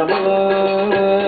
I'm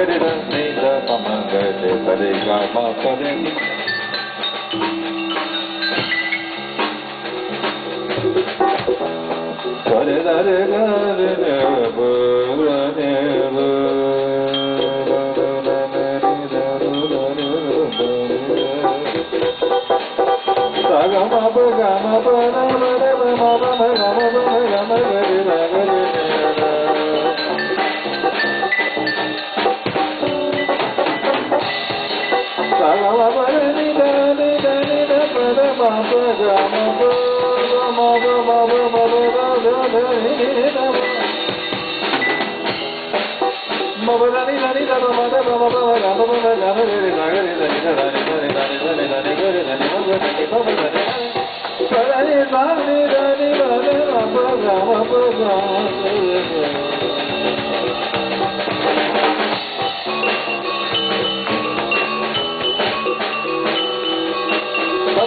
gari da ni da pa ma ga de pa de ga ma pa de ni Sare da re ga re re ba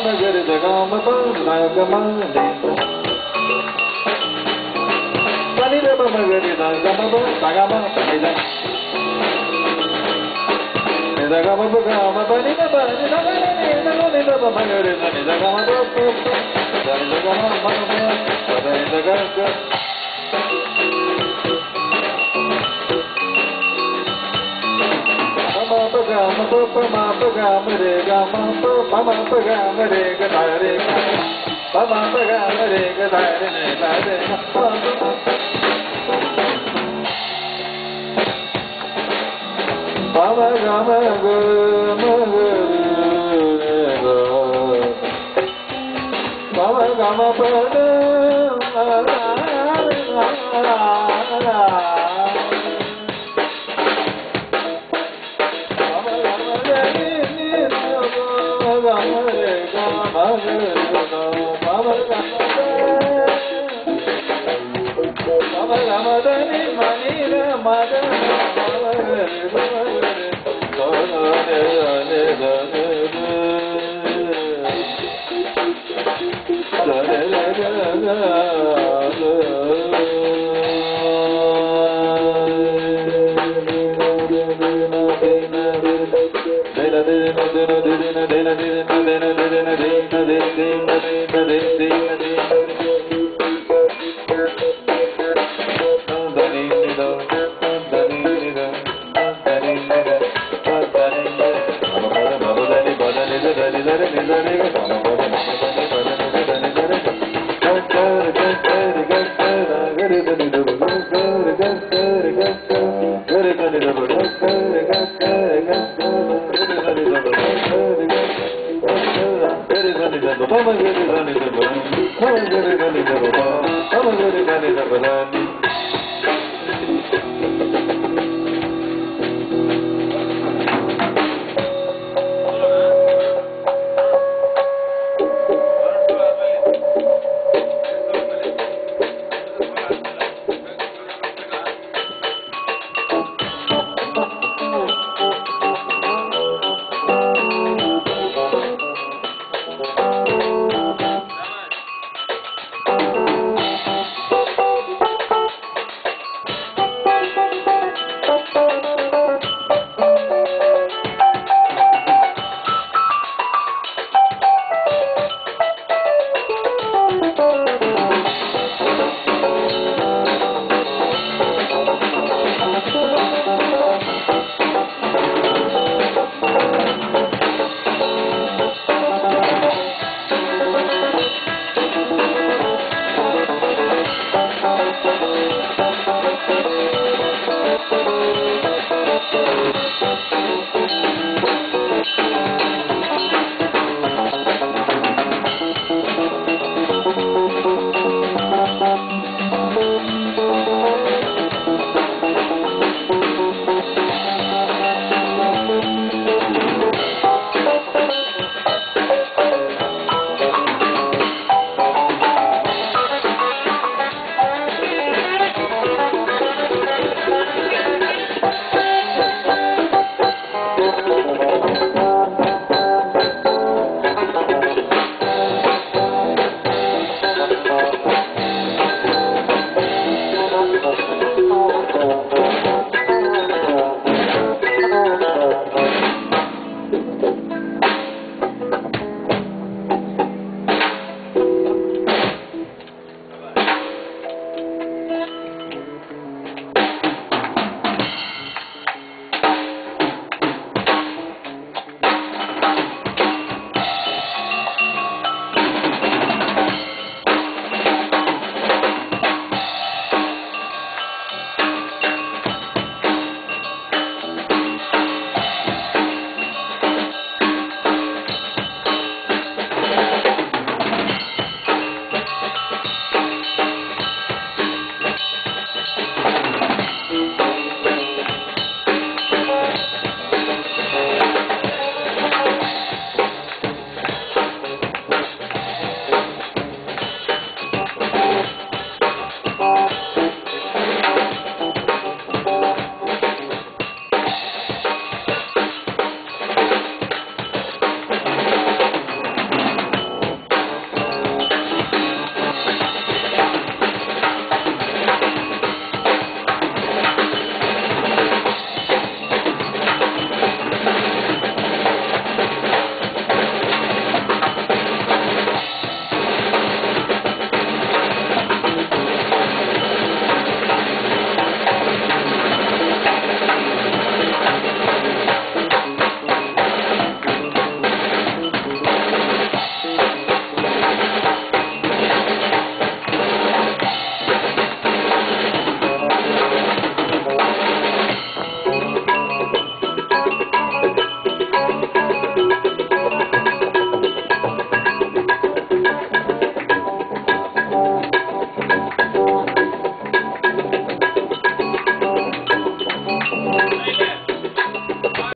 Thank ready to go ready to go Mama paga mare ga da re ga. Mama paga mare ga da re ne da re ga. Mama ga ma ga ma ga re ga. Mama ga ma pa da ma ga re ga. the